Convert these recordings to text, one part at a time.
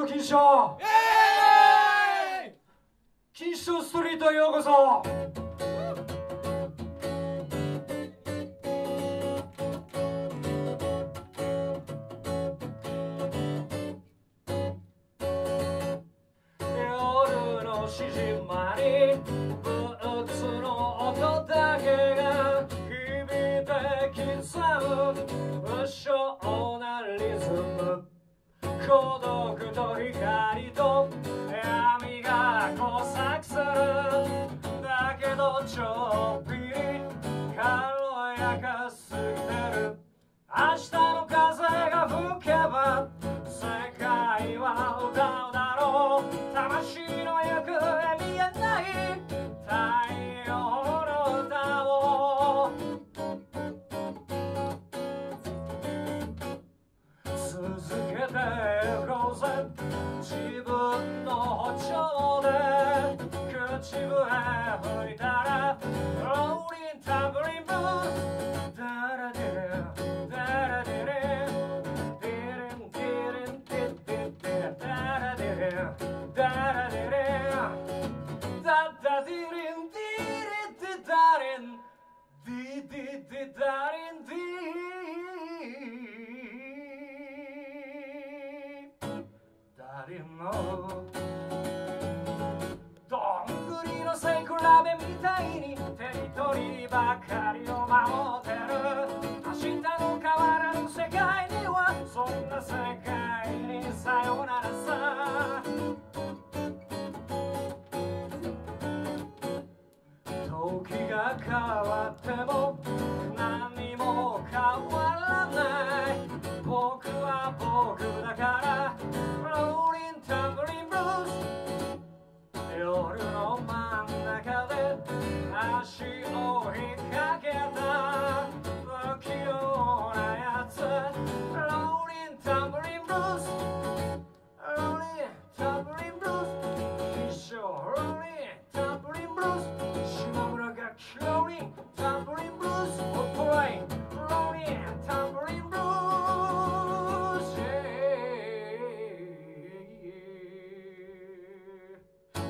ト金賞。金賞ストリートへようこそ。夜のしじまだダラデレダダディレンディレディダレンディディディダレンディ誰もどんぐりの背比べみたいにテリトリーばかりを守る時が変わってもローリンタンブリンブルースホットラインローリンタンブリンブルース Yeah.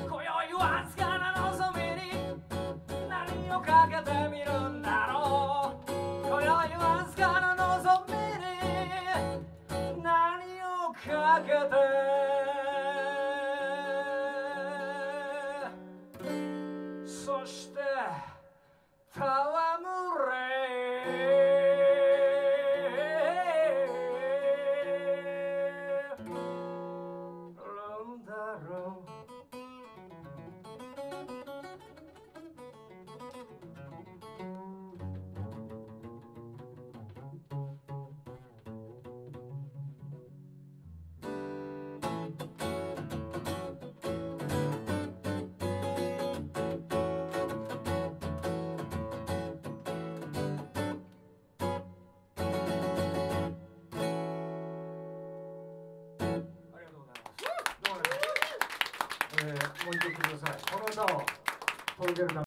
今宵はつかな望みに何をかけてみるんだろう今宵はつかな望みに何をかけてそえーもう一曲ください。この歌を届けるため